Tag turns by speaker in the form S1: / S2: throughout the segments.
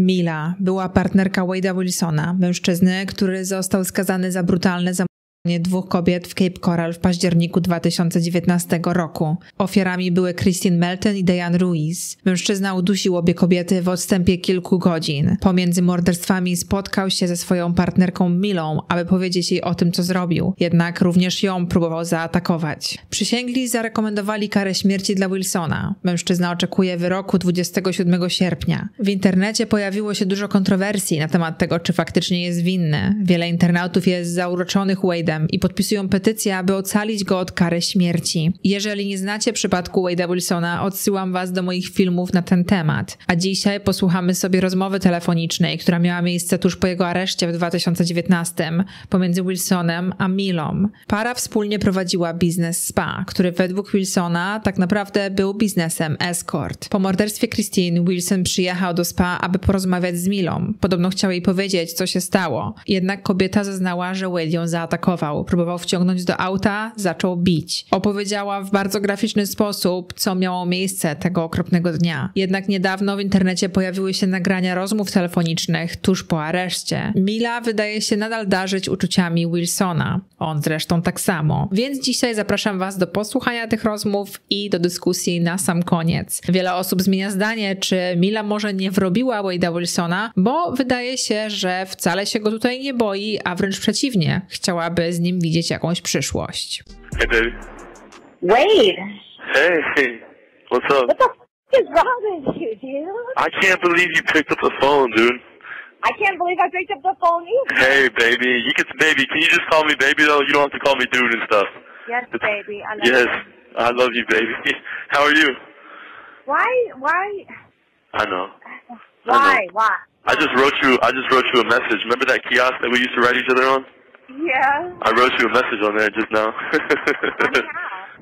S1: Mila była partnerka Wade'a Wilsona, mężczyzny, który został skazany za brutalne dwóch kobiet w Cape Coral w październiku 2019 roku. Ofiarami były Christine Melton i Diane Ruiz. Mężczyzna udusił obie kobiety w odstępie kilku godzin. Pomiędzy morderstwami spotkał się ze swoją partnerką Milą, aby powiedzieć jej o tym, co zrobił. Jednak również ją próbował zaatakować. Przysięgli zarekomendowali karę śmierci dla Wilsona. Mężczyzna oczekuje wyroku 27 sierpnia. W internecie pojawiło się dużo kontrowersji na temat tego, czy faktycznie jest winny. Wiele internautów jest zauroczonych Wade i podpisują petycję, aby ocalić go od kary śmierci. Jeżeli nie znacie przypadku Wade'a Wilsona, odsyłam was do moich filmów na ten temat. A dzisiaj posłuchamy sobie rozmowy telefonicznej, która miała miejsce tuż po jego areszcie w 2019 pomiędzy Wilsonem a Milą. Para wspólnie prowadziła biznes spa, który według Wilsona tak naprawdę był biznesem escort. Po morderstwie Christine Wilson przyjechał do spa, aby porozmawiać z Milą. Podobno chciał jej powiedzieć, co się stało. Jednak kobieta zeznała, że Wade ją zaatakował Próbował wciągnąć do auta, zaczął bić. Opowiedziała w bardzo graficzny sposób, co miało miejsce tego okropnego dnia. Jednak niedawno w internecie pojawiły się nagrania rozmów telefonicznych tuż po areszcie. Mila wydaje się nadal darzyć uczuciami Wilsona. On zresztą tak samo. Więc dzisiaj zapraszam Was do posłuchania tych rozmów i do dyskusji na sam koniec. Wiele osób zmienia zdanie, czy Mila może nie wrobiła Wade'a Wilsona, bo wydaje się, że wcale się go tutaj nie boi, a wręcz przeciwnie, chciałaby z nim widzieć jakąś przyszłość.
S2: Hey, baby.
S3: Wade.
S2: Hey, what's up?
S3: What the f- is wrong with you, dude?
S2: I can't believe you picked up the phone, dude.
S3: I can't believe I picked up the phone either.
S2: Hey, baby. You can, baby. Can you just call me baby though? You don't have to call me dude and stuff.
S3: Yes, baby. I love
S2: Yes,
S3: you.
S2: I love you, baby. How are you?
S3: Why? Why?
S2: I know.
S3: Why? Why?
S2: I just wrote you. I just wrote you a message. Remember that kiosk that we used to write each other on?
S3: Yeah.
S2: I wrote you a message on there just now.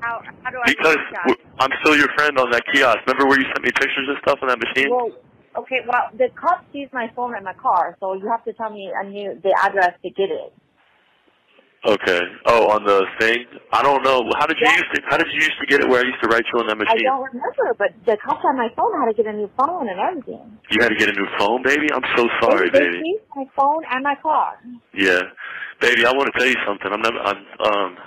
S3: How? How, how do I
S2: because
S3: do that?
S2: w- I'm still your friend on that kiosk. Remember where you sent me pictures and stuff on that machine?
S3: Well, okay. Well, the cops seized my phone in my car, so you have to tell me a new the address to get it.
S2: Okay. Oh, on the thing. I don't know. How did you
S3: Yeah.
S2: used to? How did you used to get it? Where I used to write you on that machine?
S3: I don't remember, but the cops on my phone had to get a new phone and everything.
S2: You had to get a new phone, baby. I'm so sorry,
S3: they, they
S2: baby.
S3: seized my phone and my car.
S2: Yeah, baby. I want to tell you something. I'm never. I'm. Um.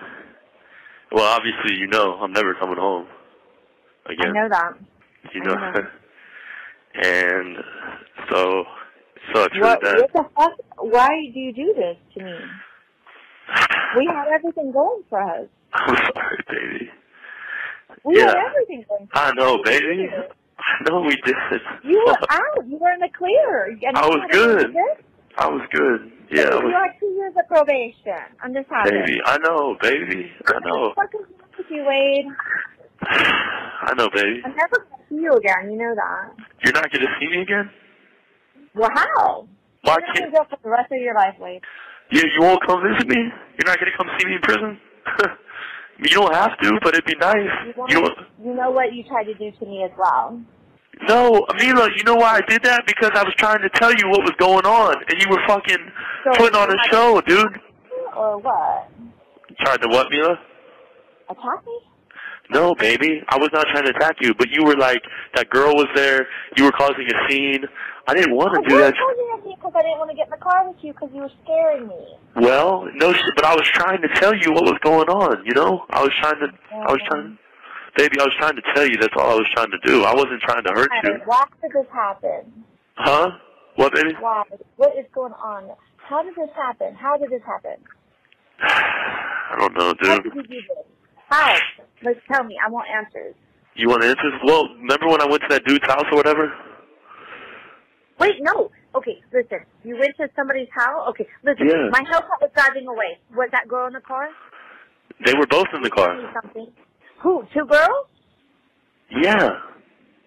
S2: Well, obviously, you know, I'm never coming home again.
S3: I know that.
S2: You know.
S3: know.
S2: and so it sucks really
S3: What,
S2: bad.
S3: what the fuck? Why do you do this to me? We had everything going for us.
S2: I'm sorry, baby.
S3: We had everything going for us.
S2: I know,
S3: Why did you
S2: baby. I know we did.
S3: You were out. You were in the clear. And
S2: I was good. I was good. Yeah, I
S3: You had two years of probation. And this happened.
S2: Baby, I know, baby. I know.
S3: What the fuck is wrong with you, Wade?
S2: I know, baby.
S3: I'm never going to see you again. You know that.
S2: You're not gonna see me again?
S3: Well, how?
S2: Why
S3: You're
S2: can't?
S3: going to go for the rest of your life, Wade.
S2: You you won't come visit me? You're not gonna come see me in prison? you don't have to, but it'd be nice.
S3: You,
S2: You
S3: you know what you tried to do to me as well.
S2: No, Amila, you know why I did that? Because I was trying to tell you what was going on, and you were fucking
S3: So,
S2: putting on a show, dude.
S3: Or what?
S2: Tried to what, Mila?
S3: Attack me?
S2: No, baby. I was not trying to attack you, but you were like, that girl was there. You were causing a scene. I didn't want
S3: I
S2: to do that.
S3: causing a scene because I didn't want to get in the car with you because you were scaring me.
S2: Well, no but I was trying to tell you what was going on, you know? I was trying to, I was trying, baby, I was trying to tell you that's all I was trying to do. I wasn't trying to hurt you.
S3: Why did this happen?
S2: Huh? What, baby?
S3: Why? What is going on? How did this happen? How did this happen?
S2: I don't know, dude.
S3: How did you do this? How? Let's tell me. I want answers.
S2: You want answers? Well, remember when I went to that dude's house or whatever?
S3: Wait, no. Okay, listen. You went to somebody's house? Okay, listen.
S2: Yeah.
S3: My helper was driving away. Was that girl in the car?
S2: They were both in the car.
S3: something. Who? Two girls?
S2: Yeah.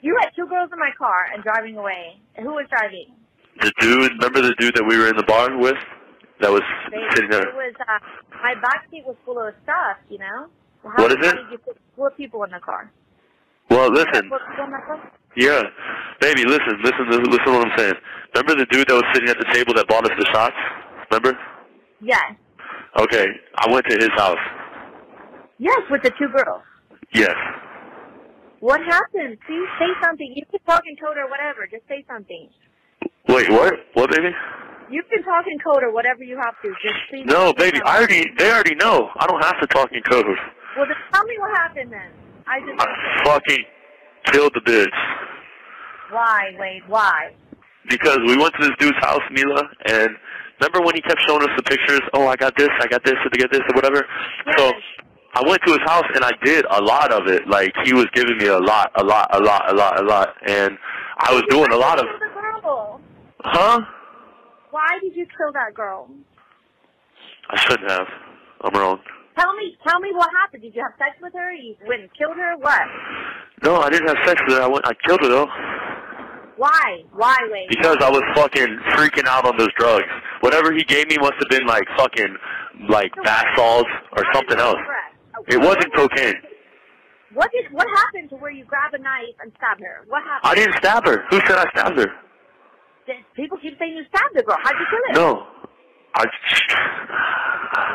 S3: You had two girls in my car and driving away. And who was driving?
S2: The dude, remember the dude that we were in the bar with? That was
S3: They,
S2: sitting there.
S3: It was, uh, my back seat was full of stuff, you know? Well, how,
S2: What is
S3: how
S2: it?
S3: did you put four people in the car?
S2: Well, listen.
S3: Four people in the car?
S2: Yeah. Baby, listen, listen, listen, listen to what I'm saying. Remember the dude that was sitting at the table that bought us the shots? Remember?
S3: Yes.
S2: Okay. I went to his house.
S3: Yes, with the two girls.
S2: Yes.
S3: What happened? Please say something. You can talk in code or whatever. Just say something.
S2: Wait, what? What, baby?
S3: You can talk in code or whatever you have to. Just please.
S2: No, baby, I already, they already know. I don't have to talk in code.
S3: Well, then tell me what happened then. I just.
S2: I fucking killed the bitch.
S3: Why, Wade? Why?
S2: Because we went to this dude's house, Mila, and remember when he kept showing us the pictures? Oh, I got this, I got this, I got this, or whatever? So, I went to his house and I did a lot of it. Like, he was giving me a lot, a lot, a lot, a lot, a lot. And I was doing a lot of,
S3: Why did you kill the girl?
S2: huh?
S3: Why did you kill that girl?
S2: I shouldn't have. I'm wrong.
S3: Tell me, tell me what happened. Did you have sex with her? You went and killed her? What?
S2: No, I didn't have sex with her. I went, I killed her though.
S3: Why? Why, Wade?
S2: Because I was fucking freaking out on those drugs. Whatever he gave me must have been like fucking, like bath salts or something else. It wasn't cocaine.
S3: What did? What happened to where you grab a knife and stab her? What happened?
S2: I didn't stab her. Who said I stabbed her?
S3: People keep saying you stabbed the girl. How'd you kill her?
S2: No. I,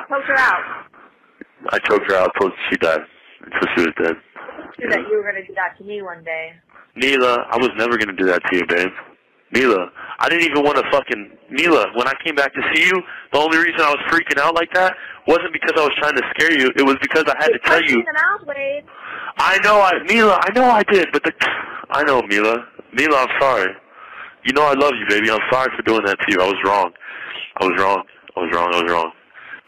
S3: Choked her out.
S2: I choked her out till she died. Until she was dead.
S3: You that you were gonna do that to me one day.
S2: Mila, I was never gonna do that to you, babe. Mila, I didn't even want to fucking Mila. When I came back to see you, the only reason I was freaking out like that wasn't because I was trying to scare you. It was because I had to tell you.
S3: In the mouth, Wade.
S2: I know I, Mila, I know I did, but the, I know Mila. Mila, I'm sorry. You know I love you, baby. I'm sorry for doing that to you. I was wrong. I was wrong. I was wrong. I was wrong.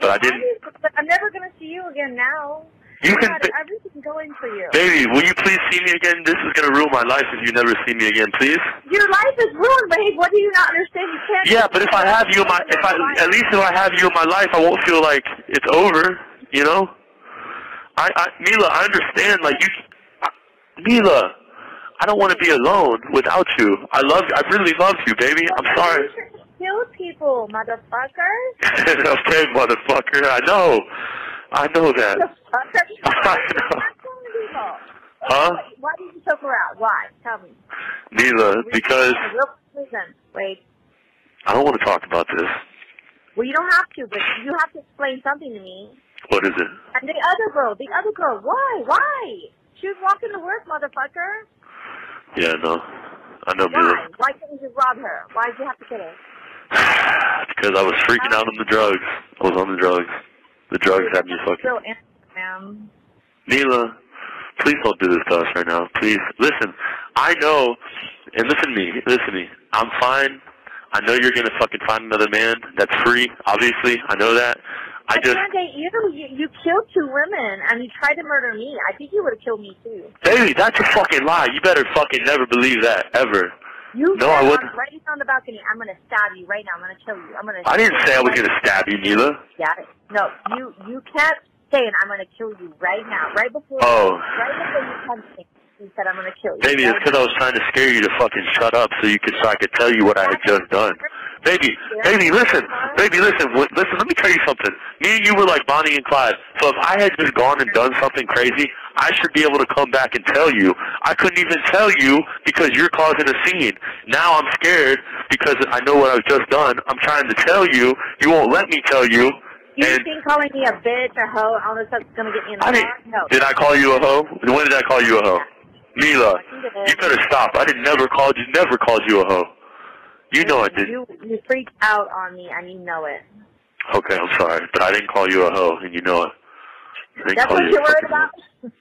S2: But I didn't.
S3: But I'm never gonna see you again now.
S2: You can,
S3: everything going for you.
S2: baby. Will you please see me again? This is gonna ruin my life if you never see me again, please.
S3: Your life is ruined, babe. What do you not understand? You can't.
S2: Yeah, but if I have you in my, if I, at least if I have you in my life, I won't feel like it's over. You know. I, I Mila, I understand. Like you, Mila, I don't want to be alone without you. I love, I really love you, baby. I'm sorry.
S3: You kill people, motherfucker.
S2: okay, motherfucker. I know. I know that. I know.
S3: I'm killing people.
S2: Huh?
S3: Why did you choke her out? Why? Tell me.
S2: Mila, because
S3: reason. Wait.
S2: I don't want to talk about this.
S3: Well, you don't have to, but you have to explain something to me.
S2: What is it?
S3: And the other girl, the other girl, why? Why? She was walking to work, motherfucker.
S2: Yeah, no. I know,
S3: Why?
S2: Mila.
S3: Why couldn't you rob her? Why did you have to kill her?
S2: because I was freaking out on the drugs. I was on the drugs. The drugs had me fucking.
S3: Real answer, ma'am.
S2: Mila, please don't do this to us right now. Please. Listen, I know, and listen to me, listen to me. I'm fine. I know you're gonna fucking find another man that's free, obviously. I know that. I just,
S3: can't date you. you. You killed two women, and you tried to murder me. I think you would have killed me too.
S2: baby, that's a fucking lie. You better fucking never believe that, ever.
S3: You
S2: No, I wouldn't.
S3: Right on the balcony. I'm gonna stab you right now. I'm gonna kill you. I'm gonna.
S2: I didn't say I was gonna stab you, Mila.
S3: Got it. No, you you kept saying I'm gonna kill you right now, right before.
S2: Oh.
S3: Right before you punched me, you said I'm gonna kill you.
S2: Baby, it's because I was trying to scare you to fucking shut up so you could so I could tell you what I had just done. Baby, baby, listen, baby, listen, listen. Let me tell you something. Me and you were like Bonnie and Clyde. So if I had just gone and done something crazy, I should be able to come back and tell you. I couldn't even tell you because you're causing a scene. Now I'm scared because I know what I've just done. I'm trying to tell you. You won't let me tell you.
S3: You
S2: And
S3: think calling me a bitch or hoe, all this stuff's gonna get me in the
S2: I didn't.
S3: No.
S2: Did I call you a hoe? When did I call you a hoe? Mila, you better stop. I didn't never called you. Never called you a hoe. You know I didn't.
S3: You you freaked out on me, and you know it.
S2: Okay, I'm sorry, but I didn't call you a hoe, and you know it. Didn't
S3: That's what
S2: you
S3: you're worried about.
S2: hoe.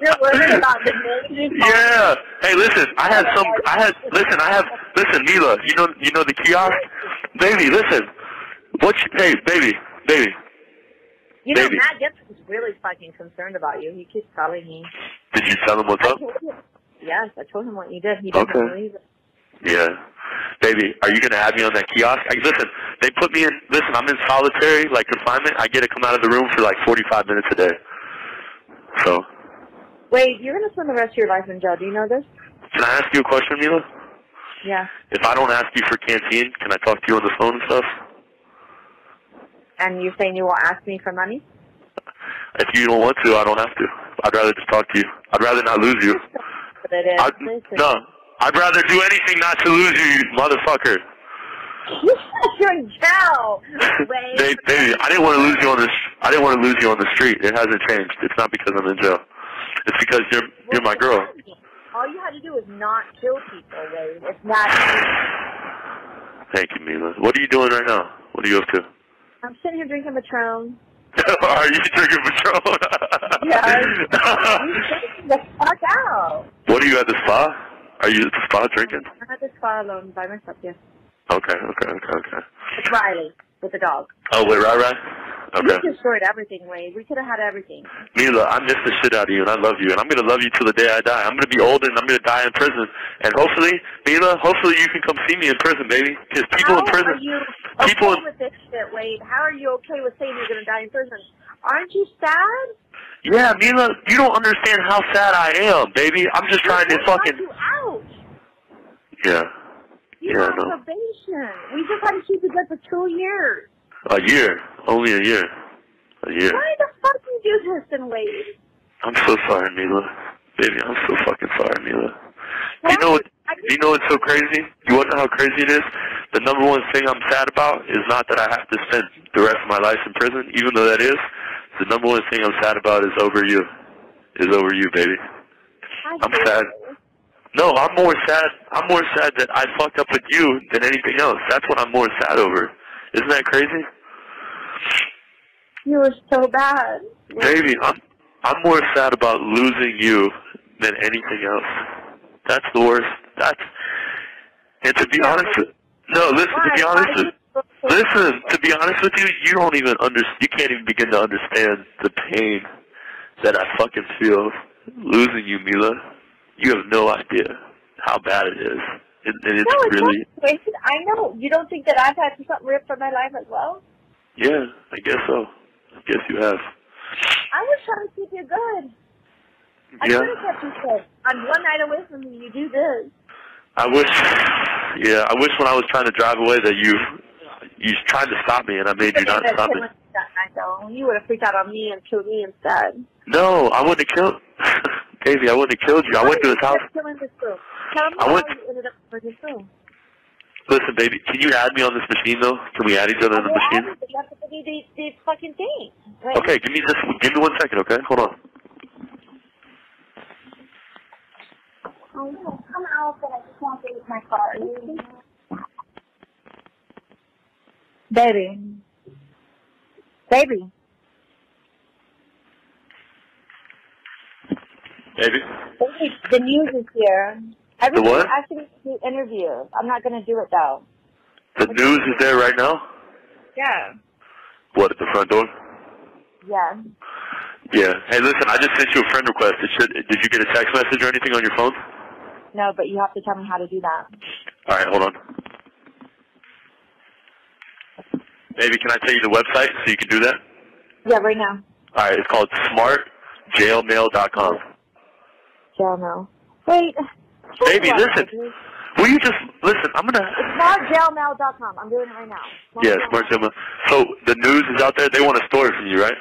S3: You're worried about the name.
S2: yeah. yeah. Hey, listen. I had some. I had. Listen. I have. Listen, Mila. You know. You know the kiosk. Baby, listen. What? You, hey, baby, baby.
S3: You know,
S2: Baby.
S3: Matt Gibson's really fucking concerned about you. He keeps calling me.
S2: Did you tell him what's up?
S3: Yes, I told him what you did. He doesn't
S2: Okay.
S3: believe it.
S2: Yeah. Baby, are you gonna have me on that kiosk? I, listen, they put me in. Listen, I'm in solitary, like confinement. I get to come out of the room for like 45 minutes a day. So,
S3: Wait, you're gonna spend the rest of your life in jail. Do you know this?
S2: can I ask you a question, Mila?
S3: Yeah.
S2: If I don't ask you for canteen, can I talk to you on the phone and stuff?
S3: And you're saying you won't ask me for money?
S2: If you don't want to, I don't have to. I'd rather just talk to you. I'd rather not lose you.
S3: But it is.
S2: I'd,
S3: Listen.
S2: no, I'd rather do anything not to lose you, you motherfucker.
S3: you're in jail.
S2: Ba- baby, I didn't want to lose you on this. I didn't want to lose you on the street. It hasn't changed. It's not because I'm in jail. It's because you're you're my girl.
S3: All you had to do was not kill people, Wade. It's not.
S2: Thank you, Mila. What are you doing right now? What are you up to?
S3: I'm sitting here drinking Patron.
S2: are you drinking Patron?
S3: Yes. You the fuck out.
S2: what are you at the spa? Are you at the spa drinking?
S3: I'm at the spa alone by myself, yes.
S2: Okay, okay, okay, okay.
S3: It's Riley with the dog.
S2: Oh, wait, right, right? Okay.
S3: We destroyed everything, Wade. We could have had everything.
S2: Mila, I miss the shit out of you, and I love you, and I'm gonna love you till the day I die. I'm gonna be old, and I'm gonna die in prison, and hopefully, Mila, hopefully you can come see me in prison, baby. Because people
S3: How
S2: in prison,
S3: are you okay
S2: people
S3: with this shit, Wade? How are you okay with saying you're going to die in prison? Aren't you sad?
S2: Yeah, Mila, you don't understand how sad I am, baby. I'm just trying to fucking,
S3: you out.
S2: yeah,
S3: You're
S2: Yeah,
S3: on
S2: no.
S3: probation. We just had to keep it good for two years.
S2: a year, only a year, a year.
S3: Why the fuck you do this then, Wade?
S2: I'm so sorry, Mila, baby. I'm so fucking sorry, Mila. You know what? You know what's so crazy? You want to know how crazy it is? The number one thing I'm sad about is not that I have to spend the rest of my life in prison, even though that is. The number one thing I'm sad about is over you. Is over you, baby. I'm sad. No, I'm more sad. I'm more sad that I fucked up with you than anything else. That's what I'm more sad over. Isn't that crazy?
S3: You were so bad.
S2: Baby, I'm I'm more sad about losing you than anything else. That's the worst. That's and to be
S3: Yeah,
S2: honest, no, listen. To be honest,
S3: Why
S2: with,
S3: are you so-
S2: listen. To be honest with you, you don't even under. You can't even begin to understand the pain that I fucking feel losing you, Mila. You have no idea how bad it is, and, and it's
S3: No, it's
S2: really.
S3: not. I know. You don't think that I've had something ripped from my life as well?
S2: Yeah, I guess so. I guess you have.
S3: I was trying to keep you good. I
S2: Yeah.
S3: could have kept you good. I'm one night away from you. You do this.
S2: I wish, yeah, I wish when I was trying to drive away that you, you tried to stop me and I made you not stop me.
S3: Night. You would have freaked out on me and killed me instead.
S2: No, I wouldn't have killed, baby, I wouldn't have killed you. I went to his house.
S3: Killing this girl. Tell me
S2: I went-
S3: you ended up with this girl.
S2: Listen, baby, can you add me on this machine though? Can we add each other on the machine?
S3: You have to give me the, the fucking thing. Right?
S2: Okay, give me just, give me one second, okay? Hold on.
S3: Oh, no. Come out, but I just want to use my car. Baby. Baby.
S2: Baby?
S3: Baby, the news is here. Everybody
S2: what?
S3: asking me to do interviews. I'm not going to do it, though.
S2: The news is there right now?
S3: Yeah.
S2: What, at the front door?
S3: Yeah.
S2: Yeah. Hey, listen, I just sent you a friend request. It should, did you get a text message or anything on your phone?
S3: No, but you have to tell me how to do that.
S2: Alright, hold on. Baby, can I tell you the website so you can do that?
S3: Yeah, right now.
S2: Alright, it's called smartjailmail.com.
S3: Jail no. Wait.
S2: Baby, listen. Will you just, listen, I'm gonna,
S3: It's smartjailmail.com. I'm doing it right now.
S2: yeah, smart jailmail. So, the news is out there, they want a story from you, right?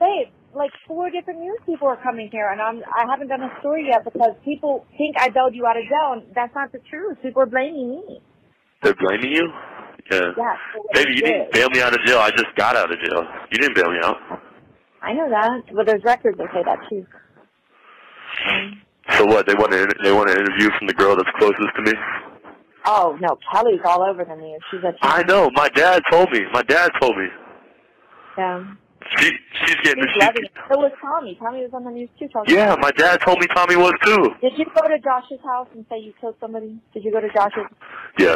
S3: Babe, like four different news people are coming here, and I'm I haven't done a story yet because people think I bailed you out of jail, and that's not the truth. People are blaming me.
S2: They're blaming you? Yeah.
S3: Yeah.
S2: Baby, you
S3: did.
S2: didn't bail me out of jail. I just got out of jail. You didn't bail me out.
S3: I know that, but there's records that say that too. Um,
S2: So what? They want to they want an interview from the girl that's closest to me.
S3: oh no, Kelly's all over the news. She's a
S2: I know. My dad told me. My dad told me.
S3: Yeah.
S2: She she's getting
S3: She's
S2: she,
S3: loving it. So was Tommy. Tommy was on the news too. Talking
S2: Yeah, my dad told me Tommy was too.
S3: Did you go to Josh's house and say you killed somebody? Did you go to Josh's?
S2: Yeah.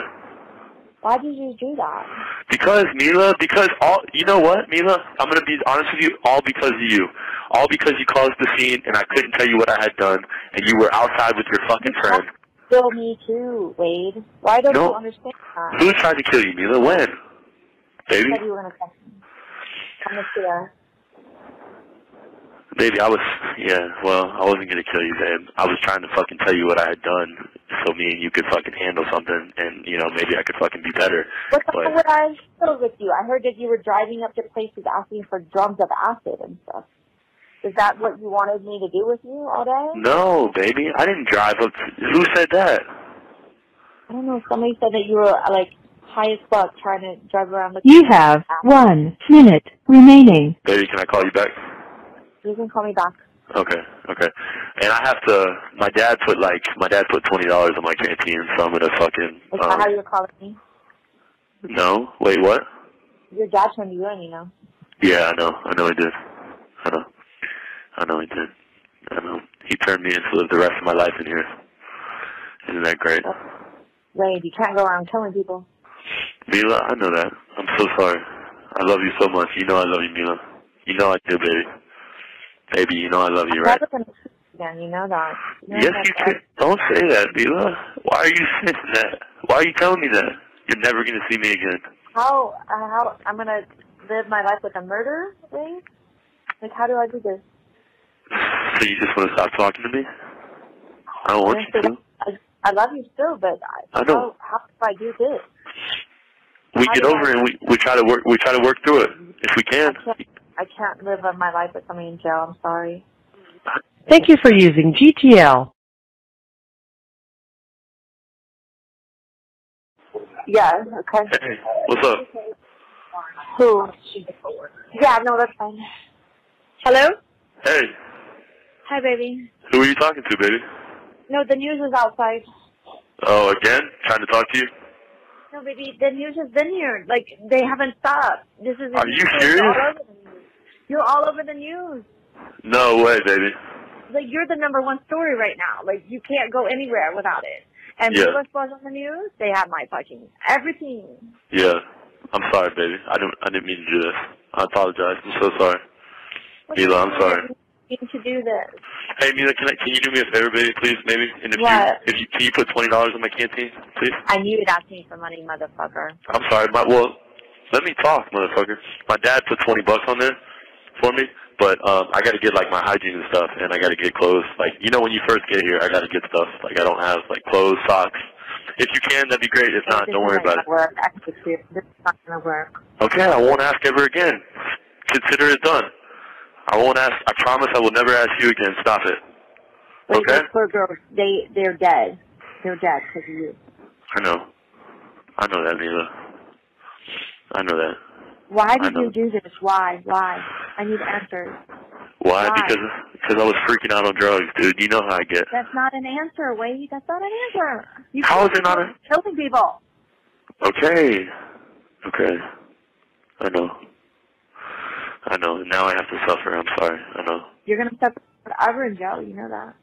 S3: Why did you do that?
S2: Because Mila, because all you know what, Mila, I'm gonna be honest with you, all because of you. All because you caused the scene and I couldn't tell you what I had done and you were outside with your fucking friend.
S3: Kill me too, Wade. Why don't
S2: No.
S3: you understand that?
S2: Who tried to kill you, Mila? When? Baby?
S3: You said you were gonna text me. I'm gonna see her.
S2: Baby, I was, yeah, well, I wasn't gonna kill you, babe. I was trying to fucking tell you what I had done so me and you could fucking handle something and, you know, maybe I could fucking be better.
S3: What the
S2: But-
S3: hell would I still with you? I heard that you were driving up to places asking for drums of acid and stuff. Is that what you wanted me to do with you all day?
S2: No, baby, I didn't drive up to, who said that?
S3: I don't know. Somebody said that you were like high as fuck trying to drive around looking.
S4: You have one minute remaining.
S2: Baby, can I call you back?
S3: You can call me back.
S2: Okay, okay. and I have to. My dad put like my dad put twenty dollars on my canteen, so I'm gonna fucking.
S3: Is that how
S2: Um,
S3: you're calling me?
S2: no, wait, what?
S3: Your dad turned you in, you know.
S2: Yeah, I know. I know he did. I know. I know he did. I know. He turned me in to live the rest of my life in here. Isn't that great?
S3: Wade, you can't go around killing people.
S2: Mila, I know that. I'm so sorry. I love you so much. You know I love you, Mila. You know I do, baby. Baby, you know I love you,
S3: I'm
S2: right?
S3: again, you know that. You know
S2: Yes,
S3: that,
S2: you can. Don't say that, Mila. Why are you saying that? Why are you telling me that? You're never going to see me again.
S3: How, uh, how, I'm gonna live my life with a murder, Wade? Like, how do I do this?
S2: So you just want to stop talking to me? I don't want you to.
S3: I, I love you still, but I,
S2: I know.
S3: How, how do I do this?
S2: We
S3: How
S2: get over
S3: I-
S2: it and we, we try to work we try to work through it if we can.
S3: I can't, I can't live my life with somebody in jail. I'm sorry.
S4: Thank you for using GTL.
S3: Yeah, okay.
S2: Hey, what's up?
S3: Who? Yeah, no, that's fine. Hello?
S2: Hey,
S3: Hi, baby.
S2: who are you talking to, baby?
S3: No, the news is outside.
S2: Oh, again? Trying to talk to you?
S3: No, baby, the news has been here. Like, they haven't stopped. This is.
S2: Are you
S3: it's
S2: serious?
S3: All over the news. You're all over the news.
S2: No way, baby.
S3: Like, you're the number one story right now. Like, you can't go anywhere without it. And
S2: Yeah.
S3: yeah. was on the news. They have my fucking everything.
S2: Yeah. I'm sorry, baby. I didn't I didn't mean to do this. I apologize. I'm so sorry.
S3: What
S2: Mila, I'm sorry.
S3: to do this.
S2: Hey Mila, can I, can you do me a favor, baby, please, maybe? And if
S3: What?
S2: you if you can you put twenty dollars in my canteen, please?
S3: I knew you'd ask me for money, motherfucker.
S2: I'm sorry, my well let me talk, motherfucker. My dad put twenty bucks on there for me, but um I gotta get like my hygiene and stuff and I gotta get clothes. Like you know when you first get here I gotta get stuff. Like I don't have like clothes, socks. If you can, that'd be great. If not, don't worry about it.
S3: Work. I can fix it. This is not gonna work.
S2: Okay, I won't ask ever again. Consider it done. I won't ask. I promise I will never ask you again. Stop it. Okay.
S3: poor girls, they they're dead. They're dead because of you.
S2: I know. I know that, Mila. I know that.
S3: Why did you do this? Why? Why? I need answers.
S2: Why?
S3: Why?
S2: Because because I was freaking out on drugs, dude. You know how I get.
S3: That's not an answer, Wade. That's not an answer. You
S2: How
S3: can't
S2: it not a-
S3: killing people?
S2: Okay. Okay. I know. I know. Now I have to suffer. I'm sorry. I know.
S3: You're gonna suffer forever in jail. You know that.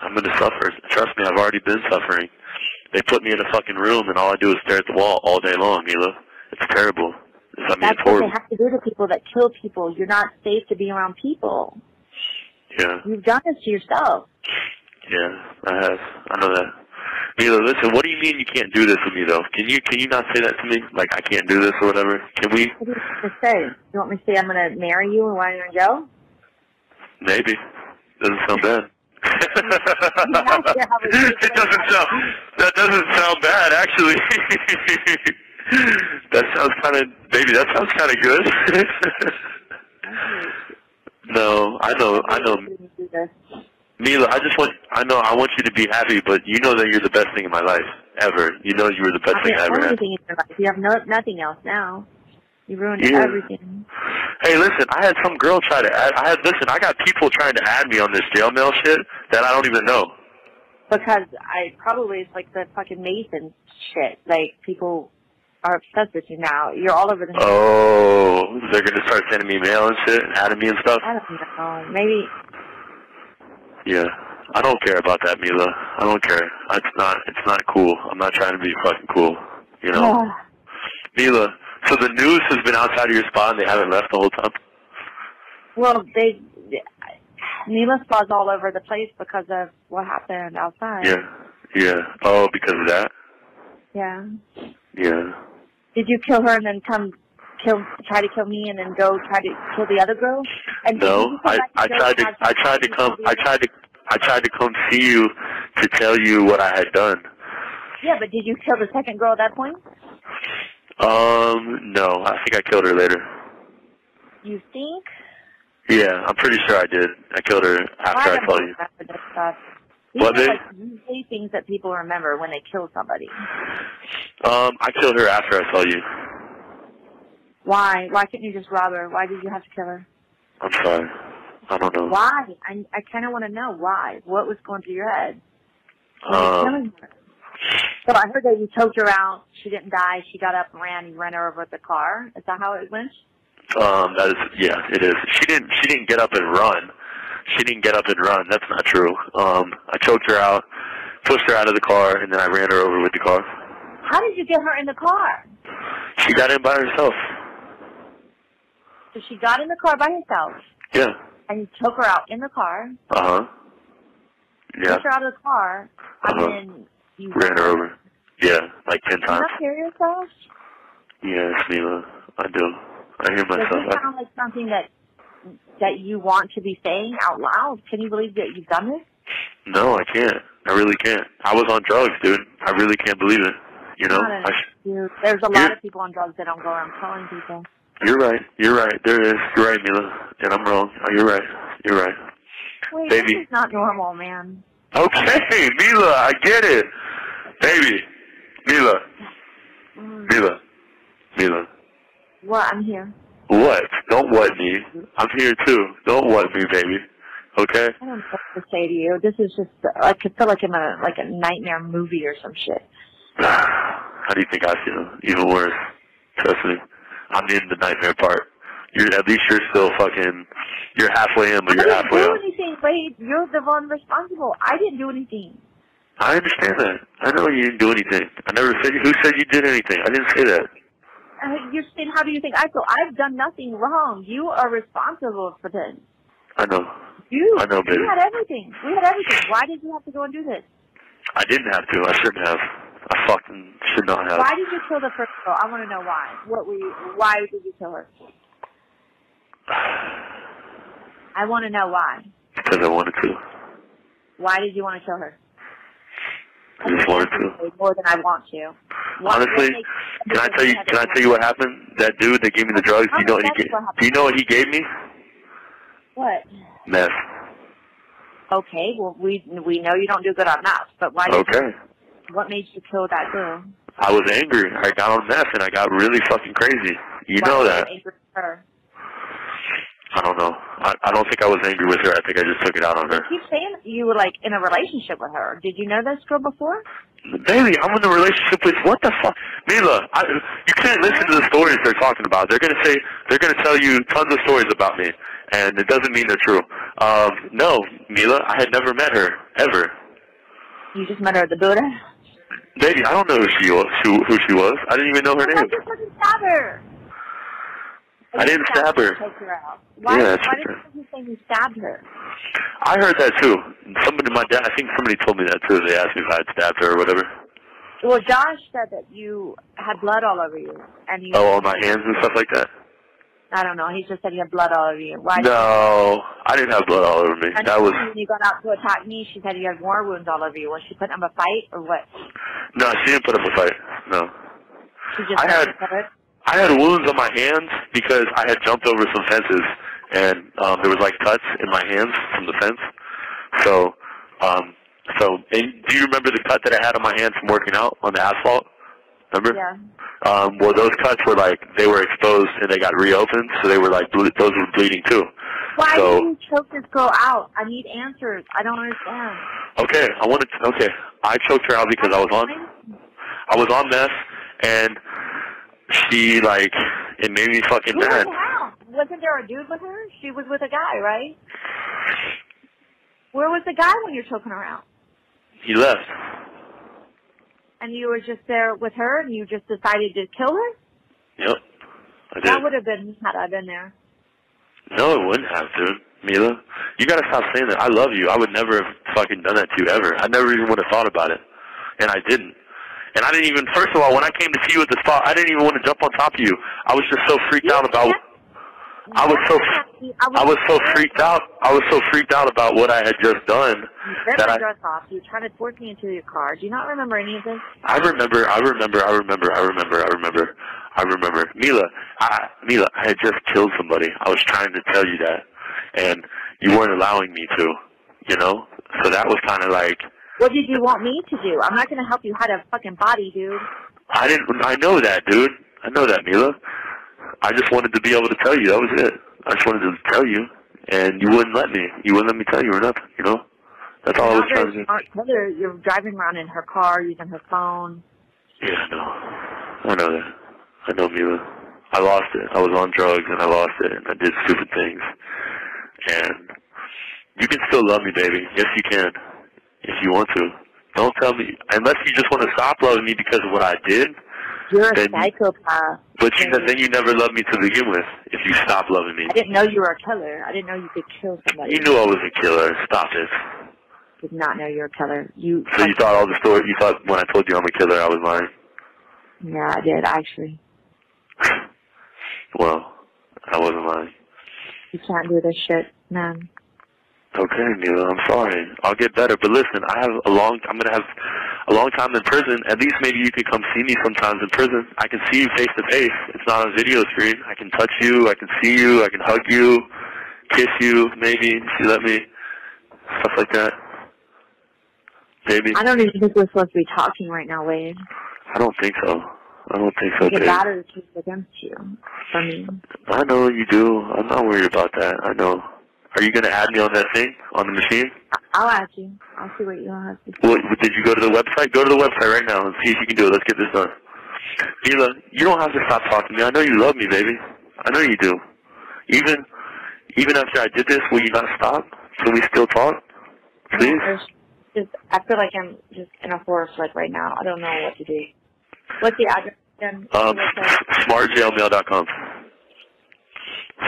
S2: I'm gonna suffer. Trust me, I've already been suffering. They put me in a fucking room and all I do is stare at the wall all day long, Mila. It's terrible. I mean,
S3: That's what they have to do to people that kill people. You're not safe to be around people.
S2: Yeah.
S3: You've done this to yourself.
S2: Yeah, I have. I know that. Mila, listen, what do you mean you can't do this with me though? Can you can you not say that to me? Like I can't do this or whatever? Can we?
S3: What do you want me to say? You want me to say I'm gonna marry you and you're in jail?
S2: Maybe. Doesn't sound bad.
S3: Yeah, how would you
S2: it doesn't sound that doesn't sound bad actually. that sounds kind of baby. That sounds kind of good. no, I know, I know. Mila, I just want, I know, I want you to be happy, but you know that you're the best thing in my life, ever. You know you were the best
S3: I
S2: thing I ever had.
S3: in your life. You have no nothing else now. You ruined
S2: Yeah.
S3: everything.
S2: Hey, listen, I had some girl try to add, I had, listen, I got people trying to add me on this jail mail shit that I don't even know.
S3: Because I probably it's like the fucking Manson shit. Like people are obsessed with you now. You're all over the news.
S2: Oh, they're gonna start sending me mail and shit and adding me and stuff?
S3: I don't know. Maybe
S2: Yeah. I don't care about that, Mila. I don't care. It's not, it's not cool. I'm not trying to be fucking cool. You know? Mila, so the news has been outside of your spot and they haven't left the whole time?
S3: well, they Mila Spa's all over the place because of what happened outside.
S2: Yeah. Yeah. Oh, because of that?
S3: Yeah.
S2: Yeah.
S3: Did you kill her and then come kill try to kill me and then go try to kill the other girl? And
S2: No, I I tried to I tried to come I tried to I tried to come see you to tell you what I had done.
S3: Yeah, but did you kill the second girl at that point?
S2: Um, no, I think I killed her later.
S3: You think?
S2: Yeah, I'm pretty sure I did. I killed her after I
S3: don't
S2: told you.
S3: These
S2: What,
S3: are
S2: babe?
S3: like usually things that people remember when they kill somebody.
S2: Um, I killed her after I saw you.
S3: Why? Why couldn't you just rob her? Why did you have to kill her?
S2: I'm sorry. I don't know.
S3: Why? I I kind of want to know why. What was going through your head? when you were
S2: Um,
S3: her? So I heard that you choked her out. She didn't die. She got up and ran. You ran her over with the car. Is that how it went?
S2: Um, that is, yeah, it is. She didn't, she didn't get up and run. She didn't get up and run. That's not true. Um, I choked her out, pushed her out of the car, and then I ran her over with the car.
S3: How did you get her in the car?
S2: She got in by herself.
S3: So she got in the car by herself,
S2: Yeah.
S3: and you took her out in the car,
S2: Uh huh. Yeah.
S3: pushed her out of the car, and
S2: Uh-huh.
S3: then you
S2: Ran her over. Yeah, like ten times.
S3: Do you not hear yourself?
S2: Yes, Mila. I do. I hear
S3: Does
S2: myself.
S3: this
S2: I,
S3: sound like something that that you want to be saying out loud? Can you believe that you've done this?
S2: no, I can't. I really can't. I was on drugs, dude. I really can't believe it. You know?
S3: Not a-
S2: I sh-
S3: There's a lot of people on drugs that don't go around telling people.
S2: you're right. You're right. There is. You're right, Mila. And I'm wrong. Oh, you're right. You're right.
S3: Wait,
S2: Baby.
S3: this is not normal, man.
S2: Okay, Mila, I get it. Baby. Mila.
S3: Mm,
S2: Mila. Mila.
S3: What? I'm here.
S2: What? Don't what me. I'm here too. Don't what me, baby. Okay?
S3: I don't know what to say to you. This is just I could feel like I'm a like a nightmare movie or some shit.
S2: How do you think I feel? Even worse. Trust me. I'm in the nightmare part. You're at least you're still fucking you're halfway in, but
S3: I
S2: you're
S3: didn't
S2: halfway
S3: do anything, Wade. You're the one responsible. I didn't do anything.
S2: I understand that. I know you didn't do anything. I never said who said you did anything. I didn't say that.
S3: Uh, you're saying, how do you think I feel? I've done nothing wrong. You are responsible for this.
S2: I know.
S3: You.
S2: I know, baby.
S3: We had everything. We had everything. Why did you have to go and do this?
S2: I didn't have to. I shouldn't have. I fucking should not have.
S3: Why did you kill the first girl? I want to know why. What were you? Why did you kill her? I want to know why.
S2: Because I wanted to.
S3: Why did you want to kill her?
S2: I just wanted to.
S3: More than I want to. What-
S2: Honestly, Can I tell you? Can I tell you what happened? That dude that gave me the drugs. Do you know what he
S3: what.
S2: Do you know what he gave me?
S3: What?
S2: Meth.
S3: Okay, well we we know you don't do good on meth, but why?
S2: Okay.
S3: what made you kill that girl?
S2: I was angry. I got on meth and I got really fucking crazy. You
S3: Why
S2: know
S3: you
S2: that.
S3: angry her?
S2: I don't know. I, I don't think I was angry with her. I think I just took it out on her.
S3: You keep saying you were like in a relationship with her. Did you know this girl before?
S2: Baby, I'm in a relationship with what the fuck, Mila? I, you can't listen to the stories they're talking about. They're gonna say they're gonna tell you tons of stories about me, and it doesn't mean they're true. Um, no, Mila, I had never met her ever.
S3: You just met her at the Buddha.
S2: Baby, I don't know who she was. Who, who she was? I didn't even know her
S3: Why
S2: name.
S3: you fucking stab her?
S2: I didn't stab her.
S3: Take her out. Why,
S2: Yeah, that's
S3: why did you say you stabbed her?
S2: I heard that too. Somebody, my dad, I think somebody told me that too. They asked me if I had stabbed her or whatever.
S3: Well, Josh said that you had blood all over you, and you.
S2: Oh, on my hands and stuff like that.
S3: I don't know. He just said you had blood all over you. Why?
S2: No, I didn't have blood all over me.
S3: And
S2: That was
S3: when you got out to attack me, she said you had war wounds all over you. Was she putting up a fight or what?
S2: no. She didn't put up a fight. No.
S3: She just
S2: I had-. I had wounds on my hands because I had jumped over some fences, and um, there was like cuts in my hands from the fence. So, um, so and do you remember the cut that I had on my hand from working out on the asphalt? Remember?
S3: Yeah.
S2: Um, well, those cuts were like they were exposed and they got reopened, so they were like ble- those were bleeding too.
S3: Why
S2: So-
S3: did you choke this girl out? I need answers. I don't understand.
S2: Okay, I wanted. To, okay, I choked her out because I was on. I was on meth, and she like it made me fucking
S3: Who was
S2: mad.
S3: around? Wasn't there a dude with her? She was with a guy, right? Where was the guy when you're choking her out?
S2: He left.
S3: And you were just there with her, and you just decided to kill her?
S2: Yep, I did.
S3: That would have been had I been there.
S2: No, it wouldn't have, dude. Mila, you gotta stop saying that. I love you. I would never have fucking done that to you ever. I never even would have thought about it, and I didn't. And I didn't even. First of all, when I came to see you at the spot, I didn't even want to jump on top of you. I was just so freaked out about. I was so. I was so freaked out. I was so freaked out about what I had just done
S3: You ripped
S2: that
S3: my
S2: I.
S3: dress off. You were trying to force me into your car. Do you not remember any of this?
S2: I remember. I remember. I remember. I remember. I remember. I remember. Mila, I, Mila, I had just killed somebody. I was trying to tell you that, and you weren't allowing me to. You know, so that was kind of like
S3: What did you want me to do? I'm not going to help you hide a fucking body, dude.
S2: I didn't. I know that, dude. I know that, Mila. I just wanted to be able to tell you. That was it. I just wanted to tell you. and you wouldn't let me. You wouldn't let me tell you or nothing. You know. That's all I was trying to do.
S3: killer. You're driving around in her car, using her phone.
S2: Yeah, I know. I know that. I know, Mila. I lost it. I was on drugs and I lost it and I did stupid things. And you can still love me, baby. Yes, you can. If you want to. Don't tell me, unless you just want to stop loving me because of what I did,
S3: You're a
S2: Then you-
S3: psychopath.
S2: but you, then you never loved me to begin with if you stop loving me.
S3: I didn't know you were a killer. I didn't know you could kill somebody.
S2: You knew I was a killer. Stop it.
S3: did not know you were a killer. You.
S2: So you thought all the story, you thought when I told you I'm a killer, I was lying?
S3: Yeah, I did actually.
S2: Well, I wasn't lying.
S3: You can't do this shit, man.
S2: Okay, Neil, I'm sorry. I'll get better. But listen, I have a long, I'm going to have a long time in prison. At least maybe you can come see me sometimes in prison. I can see you face to face. It's not on video screen. I can touch you. I can see you. I can hug you, kiss you, maybe, if you let me. Stuff like that. Baby,
S3: I don't even think we're supposed to be talking right now, Wade.
S2: I don't think so. I don't think so,
S3: Your battery against you. For me.
S2: I know you do. I'm not worried about that. I know. Are you going to add me on that thing, on the machine?
S3: I'll add you. I'll see what you have to say.
S2: Well, did you go to the website? Go to the website right now and see if you can do it. Let's get this done. Mila, you don't have to stop talking to me. I know you love me, baby. I know you do. Even even after I did this, will you not stop? Can we still talk? Please?
S3: Just, I feel like I'm just in a forest like right now. I don't know what to do. What's the address again?
S2: Um, smartjailmail.com.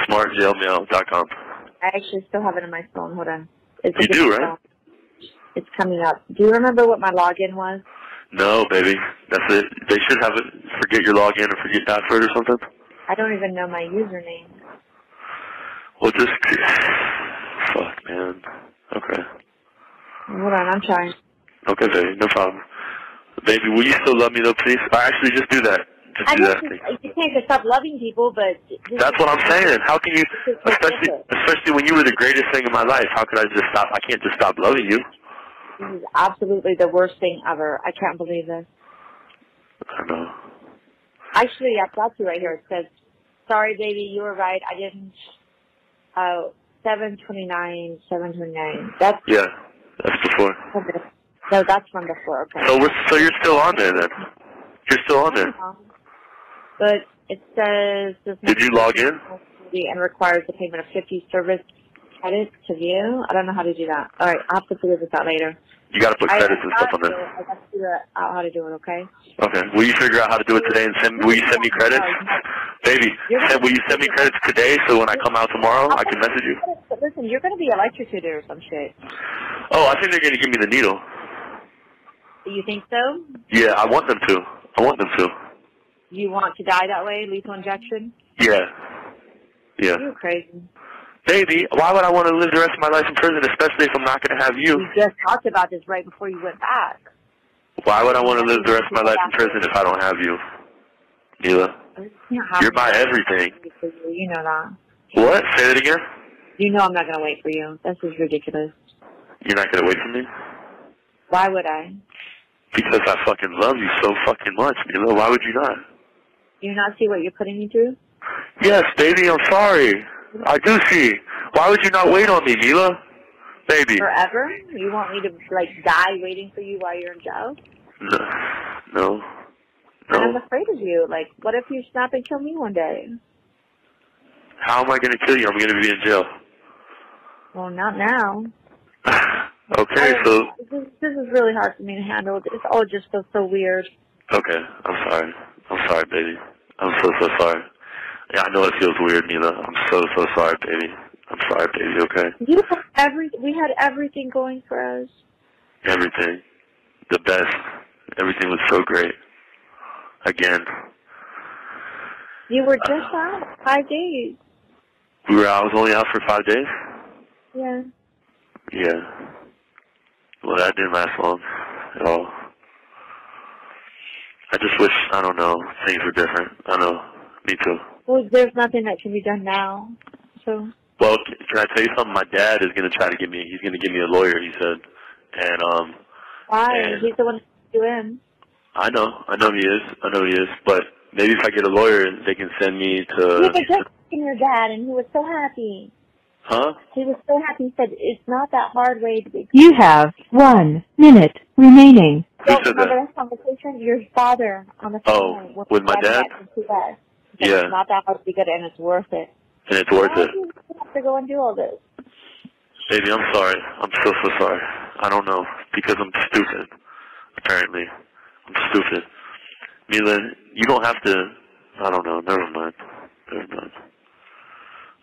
S2: Smartjailmail.com.
S3: I actually still have it in my phone. Hold on. It's
S2: You do, right?
S3: phone. It's coming up. Do you remember what my login was?
S2: No, baby. That's it. They should have it. Forget your login or forget password or something.
S3: I don't even know my username.
S2: Well, just fuck, man. Okay.
S3: Hold on, I'm trying.
S2: Okay, baby. No problem. Baby, will you still love me though, please? Or actually, just do that. Just
S3: I
S2: do
S3: know
S2: that.
S3: you, you can't just stop loving people, but
S2: That's what I'm saying. How can you,
S3: This is so
S2: especially, especially when you were the greatest thing in my life? How could I just stop? I can't just stop loving you.
S3: This is absolutely the worst thing ever. I can't believe this.
S2: I know.
S3: Actually, I've got you right here. It says, "Sorry, baby, you were right. I didn't." Uh, seven twenty nine, seven twenty nine. That's
S2: Yeah, that's before.
S3: okay. No, that's from before. Okay.
S2: So we're so you're still on there then? You're still on there.
S3: But it says
S2: Did you log in?
S3: and requires the payment of fifty service credits to view. I don't know how to do that. All right, I'll have to figure this out later.
S2: You got to put credits and stuff on there.
S3: I got to figure out how to do it. Okay.
S2: Okay. Will you figure out how to do it today and send? Will you send me credits, baby? Send, will you send me credits today so when I come out tomorrow I can message you?
S3: But listen, you're going to be electrocuted or some shit.
S2: Oh, I think they're gonna give me the needle.
S3: You think so?
S2: Yeah, I want them to. I want them to.
S3: You want to die that way? Lethal injection?
S2: Yeah. Yeah.
S3: You're crazy.
S2: Baby, why would I want to live the rest of my life in prison, especially if I'm not going to have you?
S3: We just talked about this right before you went back.
S2: Why would I want to live the rest of my life in prison if I don't have you? Mila,
S3: You don't have
S2: you're my everything.
S3: you. You know that.
S2: What? Say that again?
S3: You know I'm not going to wait for you. This is ridiculous.
S2: You're not going to wait for me?
S3: Why would I?
S2: Because I fucking love you so fucking much, Mila. Why would you not?
S3: Do you not see what you're putting me through?
S2: Yes, baby, I'm sorry. I do see. Why would you not wait on me, Mila? Baby.
S3: Forever? You want me to, like, die waiting for you while you're in jail?
S2: No. No.
S3: I'm afraid of you. Like, what if you snap and kill me one day?
S2: How am I going to kill you? I'm going to be in jail.
S3: Well, not now.
S2: okay, so
S3: This, this is really hard for me to handle. This all just feels so weird.
S2: Okay, I'm sorry. I'm sorry, baby. I'm so so sorry. Yeah, I know it feels weird, Mila. I'm so so sorry, baby. I'm sorry, baby. Okay,
S3: You had every, we had everything going for us.
S2: everything, the best. Everything was so great. Again,
S3: You were uh, just out five days.
S2: we were. I was only out for five days.
S3: Yeah.
S2: Yeah. Well, that didn't last long at all. I just wish I don't know things were different. I know. Me too.
S3: Well, there's nothing that can be done now. So,
S2: Well, can I tell you something? My dad is gonna try to give me. He's gonna give me a lawyer. He said, and um,
S3: why?
S2: Yeah.
S3: He's the one you in.
S2: I know, I know he is, I know he is. But maybe if I get a lawyer, they can send me
S3: You were
S2: to.
S3: just your dad, and he was so happy.
S2: Huh?
S3: He was so happy. He said, it's not that hard way to be.
S4: You have one minute remaining.
S2: Who
S3: Don't
S2: said
S3: remember
S2: that?
S3: that conversation? Your father on the phone.
S2: Oh,
S3: phone.
S2: with my dad?
S3: in Quebec. He said,
S2: Yeah.
S3: It's not that hard to be good and it's worth it.
S2: And it's worth
S3: Why
S2: it.
S3: do you have to go and do all this?
S2: Baby, I'm sorry. I'm so, so sorry. I don't know. Because I'm stupid. Apparently. I'm stupid. Mila, you don't have to... I don't know. Never mind. Never mind.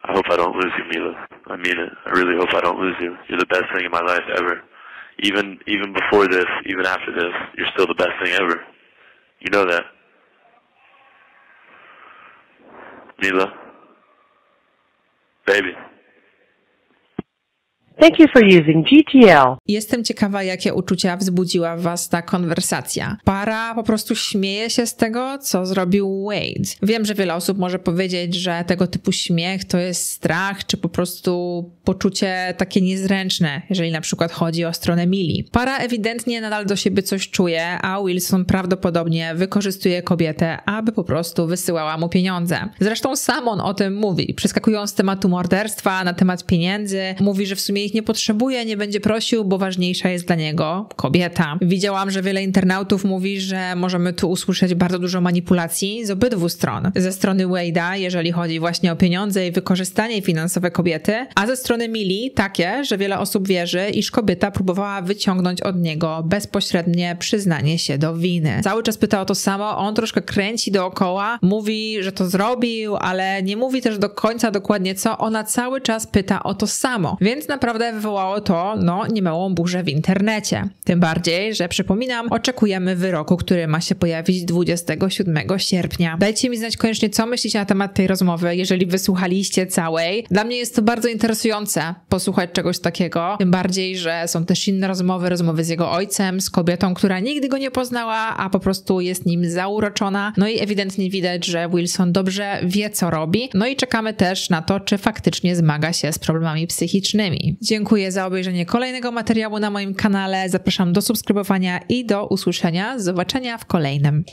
S2: I hope I don't lose you, Mila. I mean it. I really hope I don't lose you. You're the best thing in my life ever. Even even before this, even after this, you're still the best thing ever. You know that. Mila. Baby.
S4: Thank you for using GTL.
S1: Jestem ciekawa, jakie uczucia wzbudziła w was ta konwersacja. Para po prostu śmieje się z tego, co zrobił Wade. Wiem, że wiele osób może powiedzieć, że tego typu śmiech to jest strach, czy po prostu poczucie takie niezręczne, jeżeli na przykład chodzi o stronę Mili. Para ewidentnie nadal do siebie coś czuje, a Wilson prawdopodobnie wykorzystuje kobietę, aby po prostu wysyłała mu pieniądze. Zresztą sam on o tym mówi, przeskakując z tematu morderstwa na temat pieniędzy, mówi, że w sumie ich nie potrzebuje, nie będzie prosił, bo ważniejsza jest dla niego kobieta. Widziałam, że wiele internautów mówi, że możemy tu usłyszeć bardzo dużo manipulacji z obydwu stron. Ze strony Wade'a, jeżeli chodzi właśnie o pieniądze i wykorzystanie finansowe kobiety, a ze strony Mili takie, że wiele osób wierzy, iż kobieta próbowała wyciągnąć od niego bezpośrednie przyznanie się do winy. Cały czas pyta o to samo, on troszkę kręci dookoła, mówi, że to zrobił, ale nie mówi też do końca dokładnie co, ona cały czas pyta o to samo. Więc naprawdę wywołało to, no, niemałą burzę w internecie. Tym bardziej, że przypominam, oczekujemy wyroku, który ma się pojawić 27 sierpnia. Dajcie mi znać koniecznie, co myślicie na temat tej rozmowy, jeżeli wysłuchaliście całej. Dla mnie jest to bardzo interesujące posłuchać czegoś takiego, tym bardziej, że są też inne rozmowy, rozmowy z jego ojcem, z kobietą, która nigdy go nie poznała, a po prostu jest nim zauroczona. No i ewidentnie widać, że Wilson dobrze wie, co robi. No i czekamy też na to, czy faktycznie zmaga się z problemami psychicznymi. Dziękuję za obejrzenie kolejnego materiału na moim kanale. Zapraszam do subskrybowania i do usłyszenia. Zobaczenia w kolejnym.